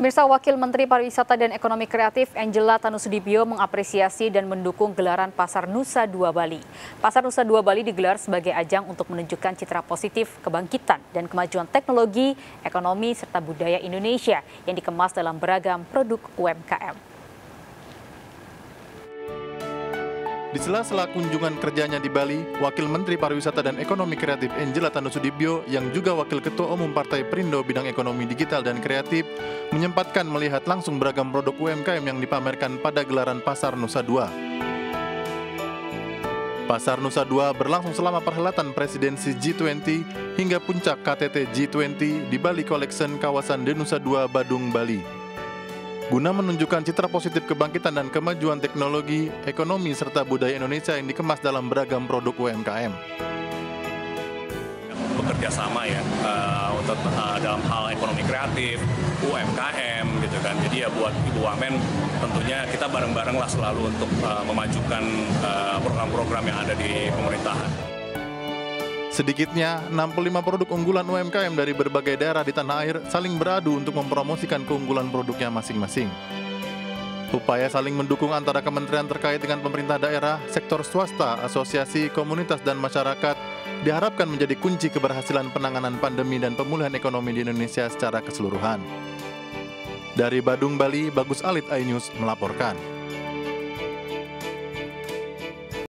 Pemirsa Wakil Menteri Pariwisata dan Ekonomi Kreatif Angela Tanusudibio mengapresiasi dan mendukung gelaran Pasar Nusa Dua Bali. Pasar Nusa Dua Bali digelar sebagai ajang untuk menunjukkan citra positif kebangkitan dan kemajuan teknologi, ekonomi, serta budaya Indonesia yang dikemas dalam beragam produk UMKM. Di sela-sela kunjungan kerjanya di Bali, Wakil Menteri Pariwisata dan Ekonomi Kreatif Angela Tanusudibyo yang juga Wakil Ketua Umum Partai Perindo bidang ekonomi digital dan kreatif menyempatkan melihat langsung beragam produk UMKM yang dipamerkan pada gelaran Pasar Nusa Dua. Pasar Nusa Dua berlangsung selama perhelatan presidensi G20 hingga puncak KTT G20 di Bali Collection kawasan Denusa Dua, Badung, Bali. Guna menunjukkan citra positif kebangkitan dan kemajuan teknologi, ekonomi, serta budaya Indonesia yang dikemas dalam beragam produk UMKM. Bekerja sama ya uh, untuk uh, dalam hal ekonomi kreatif, UMKM gitu kan. Jadi ya buat Ibu Wamen tentunya kita bareng-bareng lah selalu untuk uh, memajukan program-program uh, yang ada di pemerintahan. Sedikitnya 65 produk unggulan UMKM dari berbagai daerah di tanah air saling beradu untuk mempromosikan keunggulan produknya masing-masing. Upaya saling mendukung antara kementerian terkait dengan pemerintah daerah, sektor swasta, asosiasi, komunitas, dan masyarakat diharapkan menjadi kunci keberhasilan penanganan pandemi dan pemulihan ekonomi di Indonesia secara keseluruhan. Dari Badung, Bali, Bagus Alit iNews melaporkan.